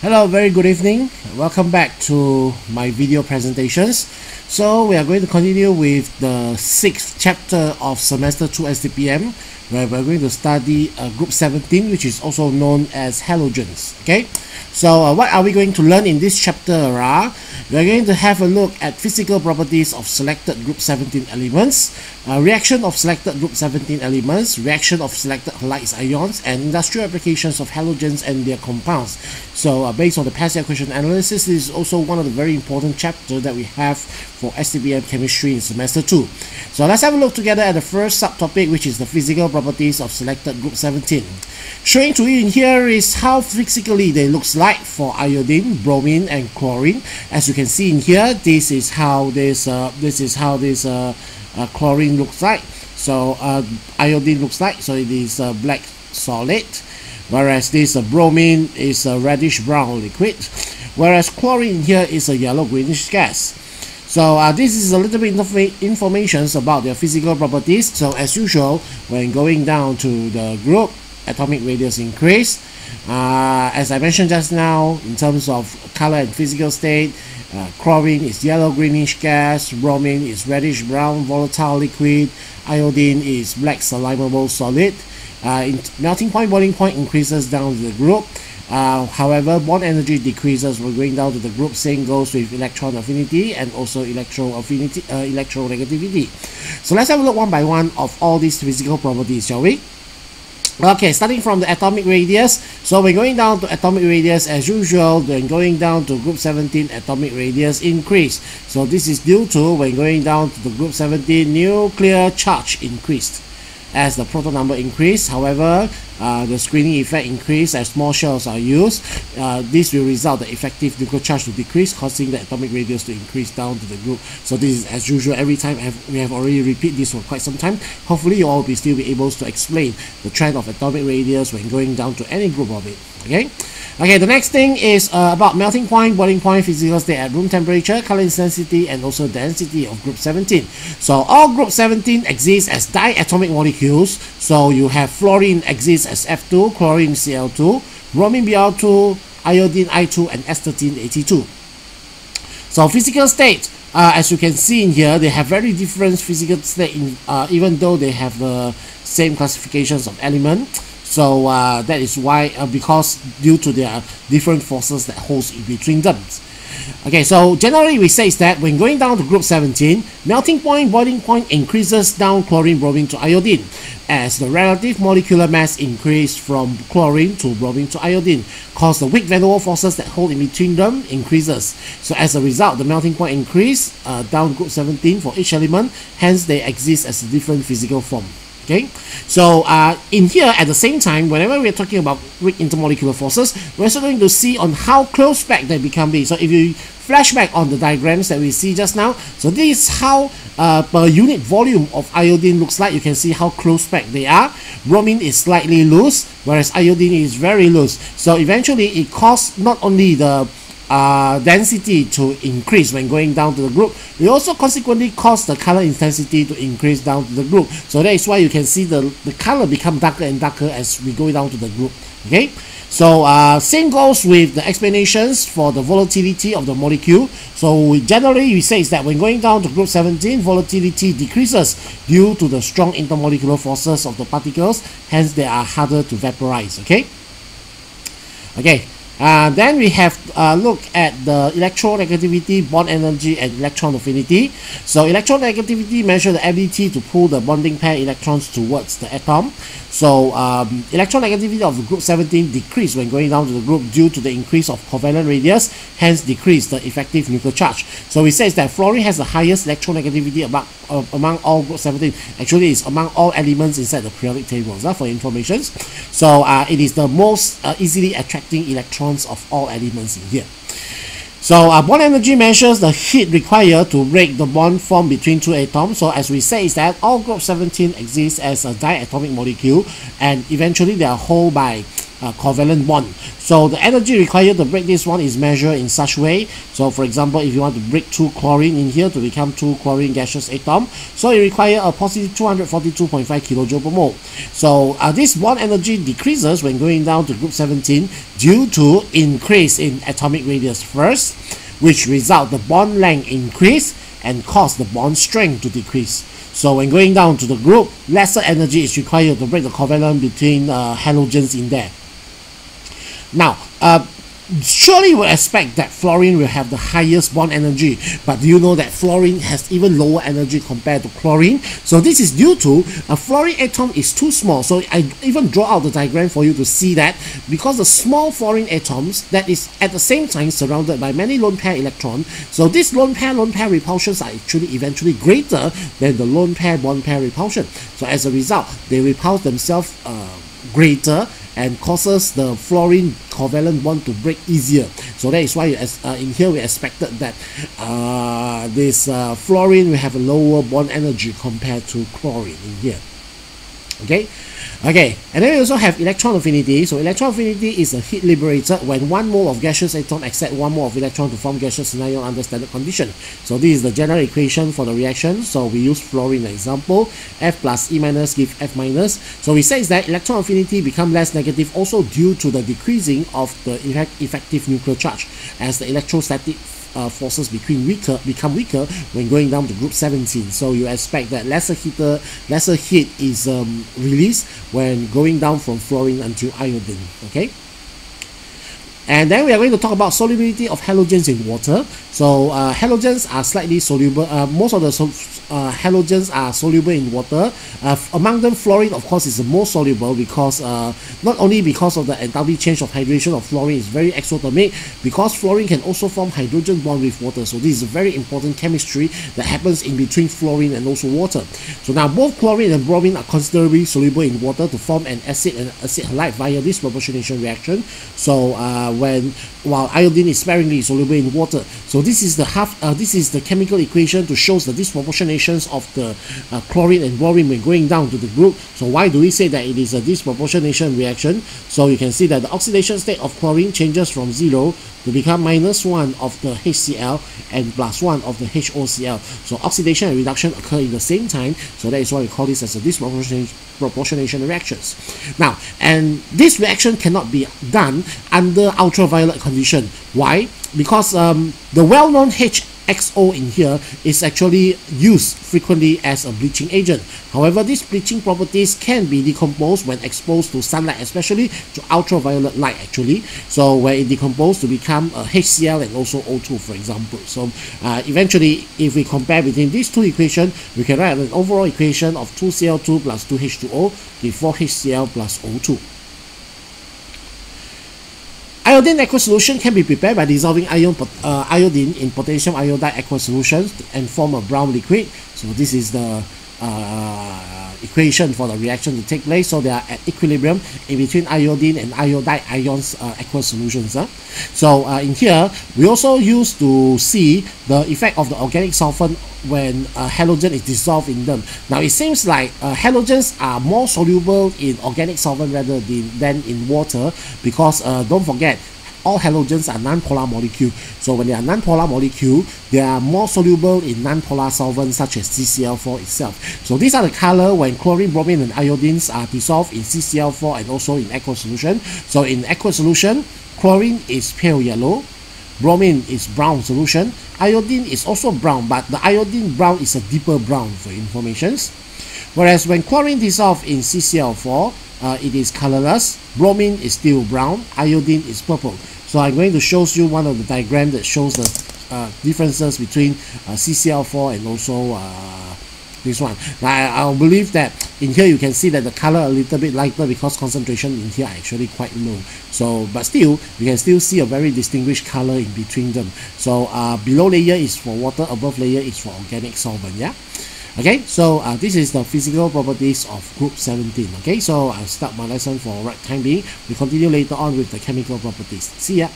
Hello, very good evening. Welcome back to my video presentations. So we are going to continue with the sixth chapter of semester 2 STPM where we're going to study uh, group 17 which is also known as halogens. Okay, so uh, what are we going to learn in this chapter? Uh? We're going to have a look at physical properties of selected group 17 elements, uh, reaction of selected group 17 elements, reaction of selected halides ions, and industrial applications of halogens and their compounds. So uh, based on the past equation analysis, this is also one of the very important chapters that we have for STPM chemistry in semester 2. So let's have a look together at the first subtopic which is the physical properties of selected group 17. Showing to you in here is how physically they looks like for iodine, bromine, and chlorine. As you can see in here, this is how this uh, this is how this uh, uh, chlorine looks like. So uh, iodine looks like. So it is a black solid, whereas this uh, bromine is a reddish brown liquid, whereas chlorine here is a yellow greenish gas. So uh, this is a little bit of information about their physical properties. So as usual, when going down to the group, atomic radius increase. Uh, as I mentioned just now, in terms of color and physical state, uh, chlorine is yellow greenish gas, bromine is reddish brown volatile liquid, iodine is black sublimable solid. Uh, melting point, boiling point increases down to the group. Uh, however, bond energy decreases when going down to the group. Same goes with electron affinity and also electron affinity, uh, electronegativity. So let's have a look one by one of all these physical properties, shall we? Okay, starting from the atomic radius. So we're going down to atomic radius as usual. Then going down to group 17, atomic radius increase. So this is due to when going down to the group 17, nuclear charge increased as the proton number increased. However, uh, the screening effect increase as more shells are used. Uh, this will result the effective nuclear charge to decrease, causing the atomic radius to increase down to the group. So this is as usual every time. we have already repeat this for quite some time. Hopefully, you all will be still be able to explain the trend of atomic radius when going down to any group of it. Okay. Okay, the next thing is uh, about melting point, boiling point, physical state at room temperature, color intensity, and also density of group 17. So all group 17 exists as diatomic molecules. So you have fluorine exists as F2, chlorine Cl2, bromine Br2, iodine I2, and astatine At2. So physical state, uh, as you can see in here, they have very different physical state in, uh, even though they have the same classifications of element. So uh, that is why, uh, because due to their different forces that holds in between them. Okay, so generally we say that when going down to group 17, melting point, boiling point increases down chlorine, bromine to iodine as the relative molecular mass increase from chlorine to bromine to iodine cause the weak van der Waals forces that hold in between them increases. So as a result, the melting point increase uh, down group 17 for each element, hence they exist as a different physical form okay? So uh, in here at the same time whenever we're talking about weak intermolecular forces we're also going to see on how close packed they become be so if you flashback on the diagrams that we see just now so this is how uh, per unit volume of iodine looks like. You can see how close packed they are. Bromine is slightly loose whereas iodine is very loose. So eventually it causes not only the uh, density to increase when going down to the group. We also consequently cause the color intensity to increase down to the group. So that is why you can see the, the color become darker and darker as we go down to the group. Okay, so uh, same goes with the explanations for the volatility of the molecule. So we generally we say is that when going down to group 17, volatility decreases due to the strong intermolecular forces of the particles. Hence, they are harder to vaporize. Okay. Okay, uh, then we have uh, look at the electronegativity, bond energy, and electron affinity. So electronegativity measures the ability to pull the bonding pair electrons towards the atom. So um, electronegativity of the group 17 decrease when going down to the group due to the increase of covalent radius, hence decrease the effective nuclear charge. So we say that fluorine has the highest electronegativity among, uh, among all group 17. Actually, it's among all elements inside the periodic tables uh, for information. So uh, it is the most uh, easily attracting electrons of all elements in here. So uh, bond energy measures the heat required to break the bond formed between two atoms. So as we say is that all group 17 exists as a diatomic molecule and eventually they are held by uh, covalent bond. So the energy required to break this one is measured in such way. So for example, if you want to break two chlorine in here to become two chlorine gaseous atom, so it requires a positive 242.5 kilojoule per mole. So uh, this bond energy decreases when going down to group 17 due to increase in atomic radius first, which result the bond length increase and cause the bond strength to decrease. So when going down to the group, lesser energy is required to break the covalent between uh, halogens in there. Now, uh, surely would expect that fluorine will have the highest bond energy but do you know that fluorine has even lower energy compared to chlorine? So this is due to a fluorine atom is too small. So I even draw out the diagram for you to see that because the small fluorine atoms that is at the same time surrounded by many lone pair electrons so these lone pair lone pair repulsions are actually eventually greater than the lone pair bond pair repulsion. So as a result they repulse themselves uh, greater and causes the fluorine covalent bond to break easier. So that is why as, uh, in here we expected that uh, this uh, fluorine will have a lower bond energy compared to chlorine in here. Okay, Okay, and then we also have electron affinity. So electron affinity is a heat liberated when one mole of gaseous atom accepts one mole of electron to form gaseous anion under standard condition. So this is the general equation for the reaction. So we use fluorine example. F plus E minus give F minus. So we say that electron affinity become less negative also due to the decreasing of the effective nuclear charge as the electrostatic uh, forces between weaker become weaker when going down to group 17 so you expect that lesser heater lesser heat is um, released when going down from fluorine until iodine okay and then we are going to talk about solubility of halogens in water. So uh, halogens are slightly soluble. Uh, most of the so, uh, halogens are soluble in water. Uh, among them, fluorine, of course, is the most soluble because uh, not only because of the enthalpy change of hydration of fluorine is very exothermic, because fluorine can also form hydrogen bond with water. So this is a very important chemistry that happens in between fluorine and also water. So now both chlorine and bromine are considerably soluble in water to form an acid and acid halide via disproportionation reaction. So uh, when while iodine is sparingly soluble in water. So this is the half. Uh, this is the chemical equation to show the disproportionations of the uh, chlorine and bromine when going down to the group. So why do we say that it is a disproportionation reaction? So you can see that the oxidation state of chlorine changes from zero to become minus 1 of the HCl and plus 1 of the HOCl. So oxidation and reduction occur in the same time. So that is why we call this as a disproportionation reactions. Now, and this reaction cannot be done under ultraviolet condition. Why? Because um, the well-known HXO in here is actually used frequently as a bleaching agent. However, these bleaching properties can be decomposed when exposed to sunlight, especially to ultraviolet light actually. So where it decomposes to become a HCl and also O2 for example. So uh, eventually, if we compare between these two equations, we can write an overall equation of 2Cl2 plus 2H2O give 4HCl plus O2. Iodine aqueous solution can be prepared by dissolving uh, iodine in potassium iodide aqueous solutions and form a brown liquid. So this is the uh, equation for the reaction to take place. So they are at equilibrium in between iodine and iodide ions uh, aqueous solutions. Uh. So uh, in here, we also use to see the effect of the organic solvent when a halogen is dissolved in them. Now it seems like uh, halogens are more soluble in organic solvent rather than, than in water because uh, don't forget all halogens are non-polar molecule. So when they are non-polar molecule, they are more soluble in non-polar solvents such as CCl4 itself. So these are the color when chlorine, bromine, and iodines are dissolved in CCl4 and also in aqueous solution. So in aqueous solution, chlorine is pale yellow, bromine is brown solution, iodine is also brown, but the iodine brown is a deeper brown for informations. Whereas when chlorine dissolves in CCl4, uh, it is colorless, bromine is still brown, iodine is purple. So I'm going to show you one of the diagrams that shows the uh, differences between uh, CCl4 and also uh, this one. Now I, I believe that in here you can see that the color a little bit lighter because concentration in here are actually quite low. So but still you can still see a very distinguished color in between them. So uh, below layer is for water, above layer is for organic solvent. Yeah. Okay, so uh, this is the physical properties of group 17. Okay, so I'll start my lesson for right time being. We continue later on with the chemical properties. See ya.